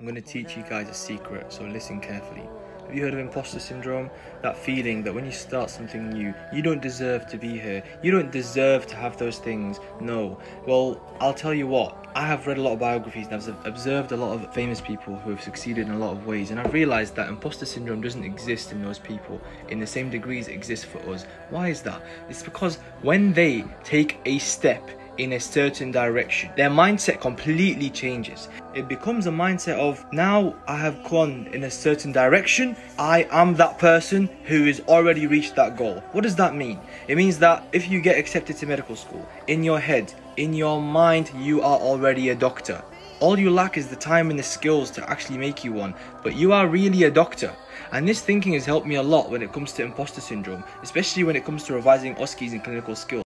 I'm going to teach you guys a secret, so listen carefully. Have you heard of imposter syndrome? That feeling that when you start something new, you don't deserve to be here. You don't deserve to have those things. No. Well, I'll tell you what. I have read a lot of biographies and I've observed a lot of famous people who have succeeded in a lot of ways, and I've realized that imposter syndrome doesn't exist in those people in the same degrees it exists for us. Why is that? It's because when they take a step in a certain direction, their mindset completely changes. It becomes a mindset of now I have gone in a certain direction, I am that person who has already reached that goal. What does that mean? It means that if you get accepted to medical school, in your head, in your mind, you are already a doctor. All you lack is the time and the skills to actually make you one, but you are really a doctor. And this thinking has helped me a lot when it comes to imposter syndrome, especially when it comes to revising OSCEs and clinical skills.